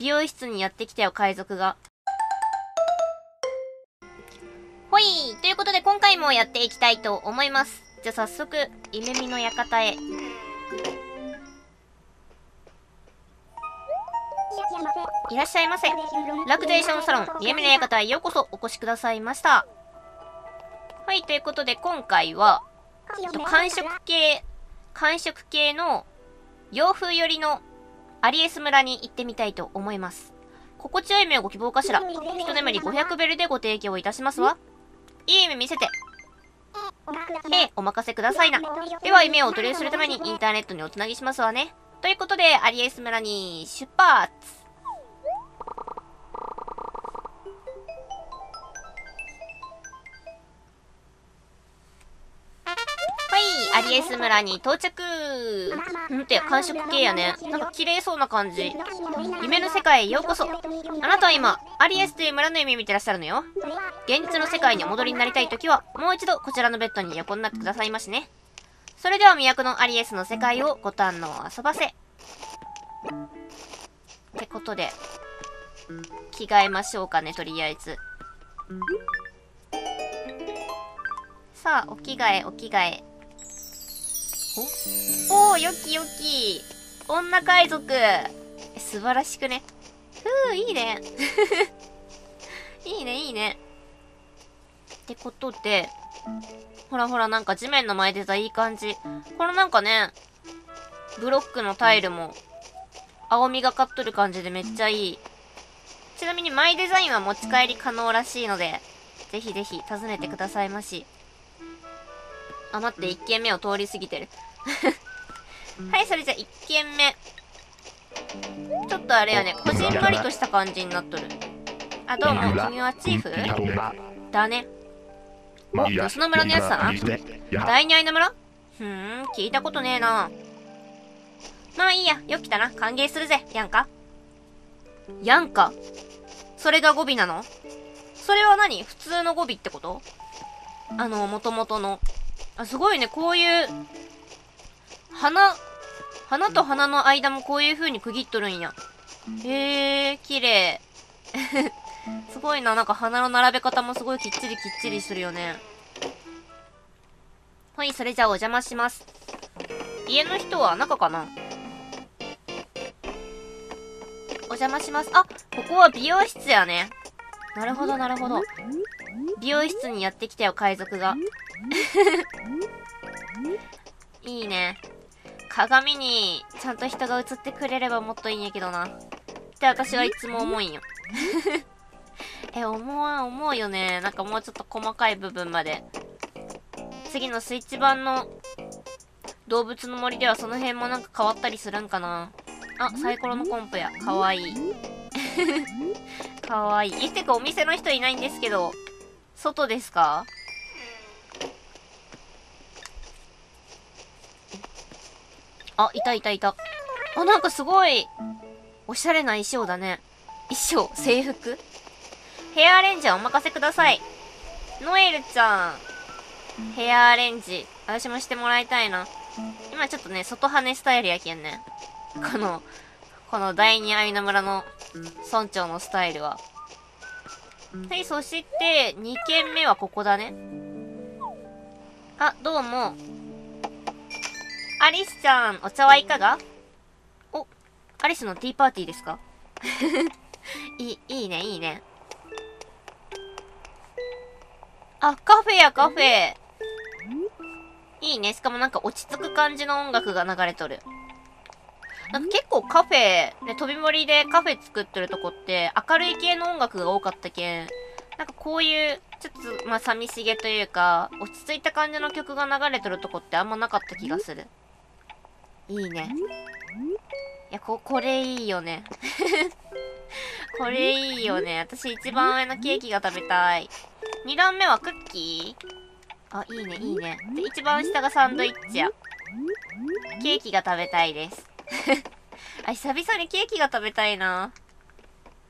美容室にやってきたよ、海賊が。ほいということで今回もやっていきたいと思います。じゃあ早速、イメミの館へ。いらっしゃいませ。ラクゼーションサロン、イエミの館へようこそお越しくださいました。はい、ということで今回は、寒色系、寒色系の洋風寄りのアリエス村に行ってみたいと思います。心地よい目をご希望かしら？一眠り500ベルでご提供いたしますわ。いい夢見せて。ええ、お任せくださいな。では、夢をお取りするためにインターネットにおつなぎしますわね。ということで、アリエス村に出発アリエス村に到着んて、感触系やね。なんか綺麗そうな感じ。夢の世界へようこそ。あなたは今、アリエスという村の夢見てらっしゃるのよ。現実の世界にお戻りになりたいときは、もう一度こちらのベッドに横になってくださいましね。それでは都のアリエスの世界をご堪能遊ばせ。ってことで、着替えましょうかね、とりあえず。さあ、お着替え、お着替え。おおよきよき女海賊。素晴らしくね。ふういいね。いいねいいね。ってことでほらほらなんか地面の前出たいい感じ。このなんかねブロックのタイルも青みがかっとる感じでめっちゃいい。ちなみにマイデザインは持ち帰り可能らしいのでぜひぜひ訪ねてくださいまし。あ待って1軒目を通り過ぎてる はい、それじゃあ1軒目。ちょっとあれやね、こじんまりとした感じになっとる。あ、どうも、君はチーフ？だね。お、吉野村のやつだな。第二愛の村？ふーん、聞いたことねえな。まあいいや、よく来たな。歓迎するぜ、やんか。やんかそれが語尾なの？それは何？普通の語尾ってこと？あの、もともとの。あ、すごいね、こういう花、花と花の間もこういう風に区切っとるんや。へえー、綺麗。すごいな、なんか花の並べ方もすごいきっちりきっちりするよね。はい、それじゃあお邪魔します。家の人は中かな？お邪魔します。あ、ここは美容室やね。なるほど、なるほど。美容室にやってきたよ、海賊が。いいね。鏡にちゃんと人が映ってくれればもっといいんやけどな。って私はいつも思うんよ。え、思わん、思うよね。なんかもうちょっと細かい部分まで。次のスイッチ版の動物の森ではその辺もなんか変わったりするんかな。あ、サイコロのコンプや。かわいい。かわいい。え、てかお店の人いないんですけど、外ですか？あ、いたいたいた。あ、なんかすごい、おしゃれな衣装だね。衣装、制服？ヘアアレンジはお任せください。ノエルちゃん、ヘアアレンジ、私もしてもらいたいな。今ちょっとね、外羽スタイルやけんね。この、この第二アイナ村の村長のスタイルは。はい、そして、2軒目はここだね。あ、どうも。アリスちゃん、お茶はいかが？お、アリスのティーパーティーですか？い い、いいね、いいね。あ、カフェや、カフェ。いいね。しかもなんか落ち着く感じの音楽が流れとる。なんか結構カフェ、ね、飛び盛りでカフェ作ってるとこって明るい系の音楽が多かったけん、なんかこういう、ちょっと、まあ、寂しげというか、落ち着いた感じの曲が流れてるとこってあんまなかった気がする。いいね。いや、こ、これいいよね。これいいよね。私一番上のケーキが食べたい。二段目はクッキー？あ、いいね、いいね。で、一番下がサンドイッチや。ケーキが食べたいです。あ、久々にケーキが食べたいな。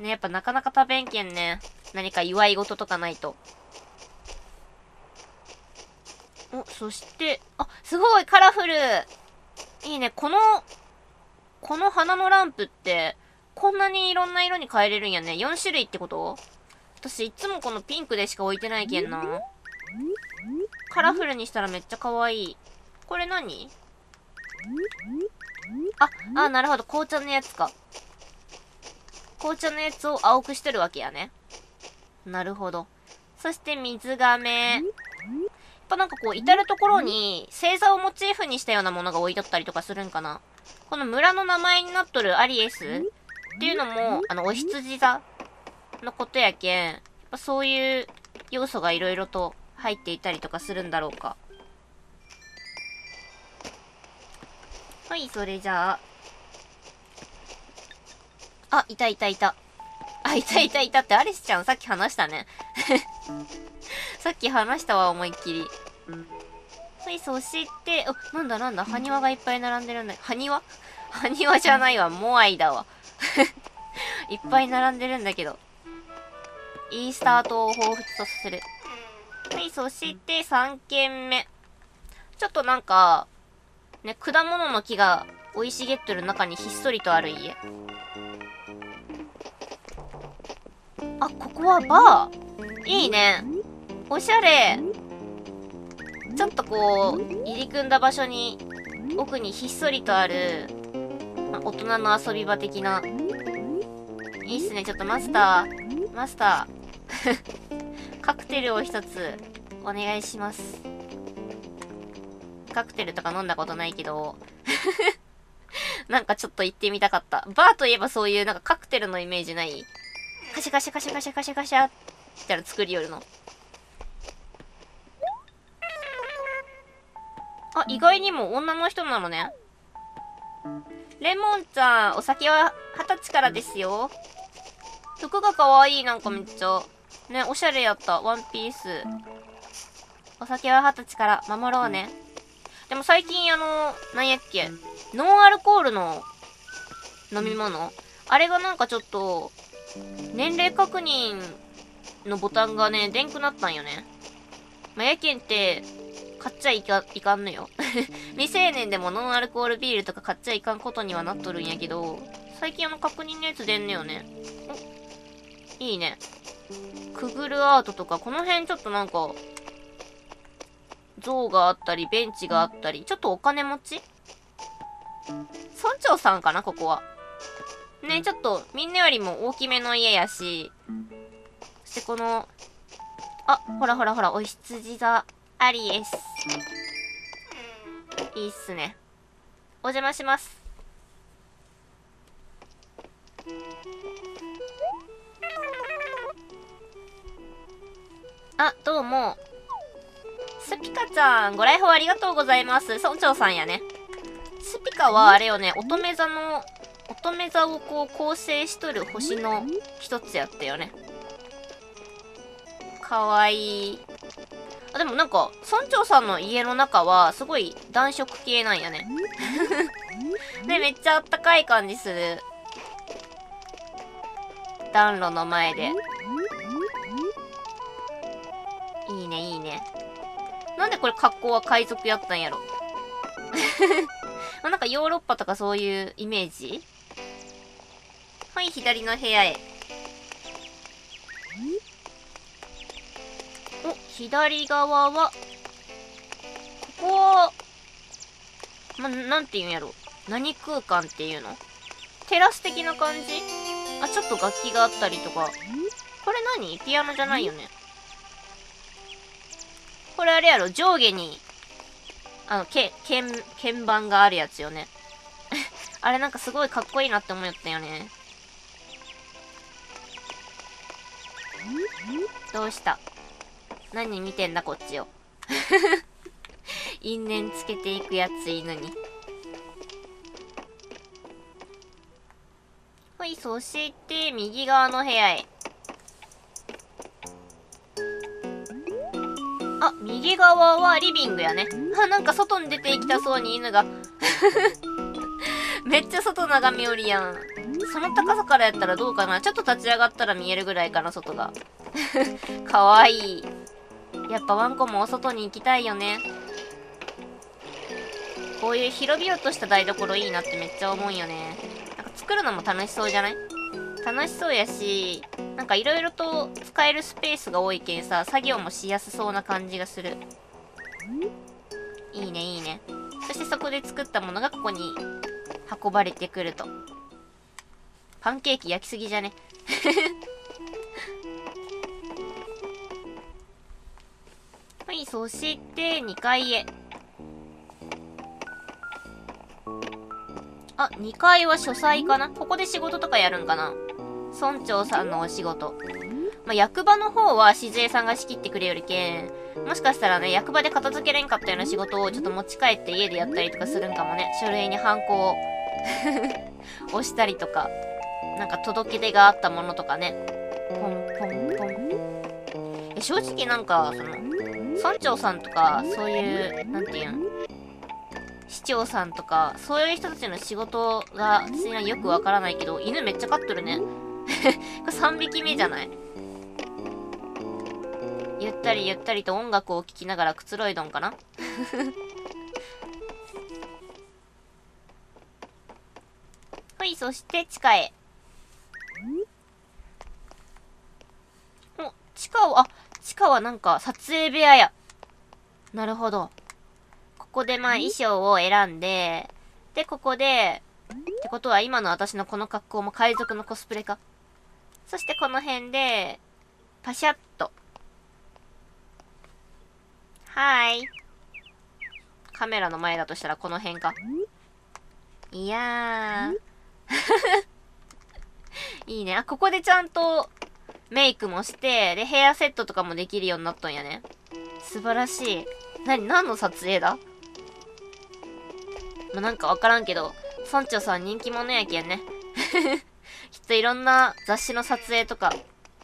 ね、やっぱなかなか食べんけんね。何か祝い事とかないと。お、そして、あ、すごいカラフルいいね。この、この花のランプって、こんなにいろんな色に変えれるんやね。4種類ってこと？私いつもこのピンクでしか置いてないけんな。カラフルにしたらめっちゃ可愛い。これ何？あ、あ、なるほど。紅茶のやつか。紅茶のやつを青くしてるわけやね。なるほど。そして水亀。やっぱなんかこう、至るところに星座をモチーフにしたようなものが置いとったりとかするんかな。この村の名前になっとるアリエスっていうのも、あの、お羊座のことやけん、やっぱそういう要素がいろいろと入っていたりとかするんだろうか。はい、それじゃあ。あ、いたいたいた。あ、いたいたいたって、アリスちゃんさっき話したね。さっき話したわ、思いっきり。はい、そして、お、なんだなんだ、埴輪がいっぱい並んでるんだ。埴輪？埴輪じゃないわ、モアイだわ。いっぱい並んでるんだけど。イースター島を彷彿とさせる。はい、そして3軒目。ちょっとなんか、ね、果物の木が生い茂ってる中にひっそりとある家。あ、ここはバーいいね。おしゃれ。ちょっとこう、入り組んだ場所に、奥にひっそりとある、ま大人の遊び場的な。いいっすね。ちょっとマスター、マスター。カクテルを一つ、お願いします。カクテルとか飲んだことないけど なんかちょっと行ってみたかった。バーといえばそういうなんかカクテルのイメージない？カシャカシャカシャカシャカシャカシャってやる作りよるの。あ、意外にも女の人なのね。レモンちゃん、お酒は二十歳からですよ。服が可愛い、なんかめっちゃ。ね、おしゃれやった。ワンピース。お酒は二十歳から守ろうね。でも最近あの、なんやっけ、ノンアルコールの飲み物あれがなんかちょっと、年齢確認のボタンがね、でんくなったんよね。まあ、やけんって、買っちゃいか、いかんのよ。未成年でもノンアルコールビールとか買っちゃいかんことにはなっとるんやけど、最近あの確認のやつ出んのよね。お、いいね。くぐるアートとか、この辺ちょっとなんか、像があったり、ベンチがあったり、ちょっとお金持ち？村長さんかな、ここは。ね、ちょっと、みんなよりも大きめの家やし、そしてこの、あ、ほらほらほら、お羊座アリエス。いいっすね。お邪魔します。あ、どうも。スピカちゃん、ご来訪ありがとうございます。村長さんやね。スピカはあれよね、乙女座の、乙女座をこう構成しとる星の一つやったよね。かわいい。あ、でもなんか、村長さんの家の中は、すごい暖色系なんやね。で、めっちゃあったかい感じする。暖炉の前で。いいね、いいね。なんでこれ格好は海賊やったんやろ？なんかヨーロッパとかそういうイメージ？はい、左の部屋へ。お、左側は、ここは、ま、なんて言うんやろ？何空間っていうの？テラス的な感じ？あ、ちょっと楽器があったりとか。これ何？ピアノじゃないよね。これあれやろ、上下に、あの、け、鍵、鍵盤があるやつよね。あれなんかすごいかっこいいなって思ったよね。どうした？何見てんだこっちを？因縁つけていくやつ犬に。はい、そして、右側の部屋へ。右側はリビングやね。あ、なんか外に出て行きたそうに犬が。めっちゃ外眺めよりやん。その高さからやったらどうかなちょっと立ち上がったら見えるぐらいかな、外が。かわいい。やっぱワンコもお外に行きたいよね。こういう広々とした台所いいなってめっちゃ思うよね。なんか作るのも楽しそうじゃない？楽しそうやし、なんかいろいろと使えるスペースが多いけんさ、作業もしやすそうな感じがする。いいね、いいね。そしてそこで作ったものがここに運ばれてくると。パンケーキ焼きすぎじゃね？はい、そして2階へ。あ、2階は書斎かな？ここで仕事とかやるんかな？村長さんのお仕事。まあ、役場の方は静江さんが仕切ってくれよりけん、もしかしたらね、役場で片付けれんかったような仕事をちょっと持ち帰って家でやったりとかするんかもね。書類にハンコを 押したりとか、なんか届け出があったものとかね。ポンポンポン。え正直なんか、その、村長さんとか、そういう、なんていうん市長さんとか、そういう人たちの仕事が、私にはよくわからないけど、犬めっちゃ飼っとるね。これ3匹目じゃない？ゆったりゆったりと音楽を聴きながらくつろいどんかな？はい、そして地下へ。お、地下は、あ、地下はなんか撮影部屋や。なるほど。ここでまあ衣装を選んで、で、ここで、ってことは今の私のこの格好も海賊のコスプレか？そしてこの辺で、パシャッと。はーい。カメラの前だとしたらこの辺か。いやー。いいね。あ、ここでちゃんとメイクもして、で、ヘアセットとかもできるようになったんやね。素晴らしい。何、何の撮影だ？まあ、なんかわからんけど、村長さん人気者やけんね。きっといろんな雑誌の撮影とか、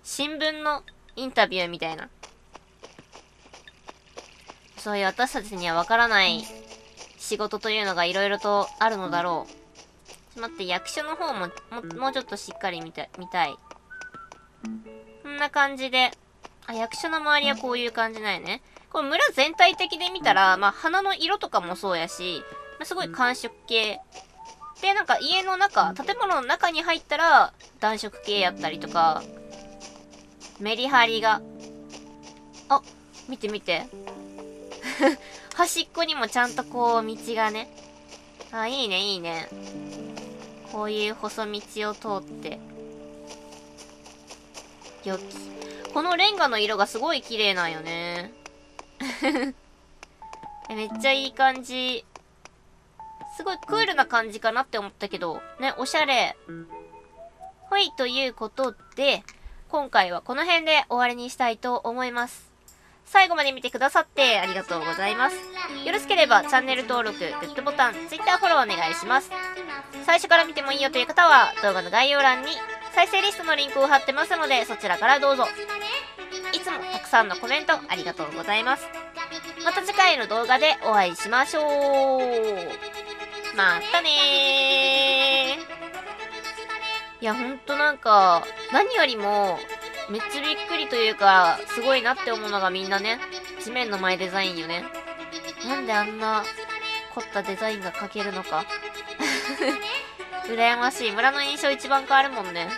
新聞のインタビューみたいな。そういう私たちにはわからない仕事というのがいろいろとあるのだろう。ちょっと待って、役所の方も、も、もうちょっとしっかり見た、見たい。こんな感じで。あ、役所の周りはこういう感じなんやね。これ村全体的で見たら、まあ、花の色とかもそうやし、まあ、すごい寒色系。で、なんか家の中、建物の中に入ったら暖色系やったりとか、メリハリが。あ、見て見て。端っこにもちゃんとこう道がね。あ、いいね、いいね。こういう細道を通って。よき。このレンガの色がすごい綺麗なんよね。めっちゃいい感じ。すごいクールな感じかなって思ったけど、ね、おしゃれ。はい、ということで、今回はこの辺で終わりにしたいと思います。最後まで見てくださってありがとうございます。よろしければチャンネル登録、グッドボタン、Twitter フォローお願いします。最初から見てもいいよという方は動画の概要欄に再生リストのリンクを貼ってますのでそちらからどうぞ。いつもたくさんのコメントありがとうございます。また次回の動画でお会いしましょう。またねー。いや、ほんとなんか、何よりも、めっちゃびっくりというか、すごいなって思うのがみんなね、地面の前デザインよね。なんであんな凝ったデザインが描けるのか。羨ましい。村の印象一番変わるもんね。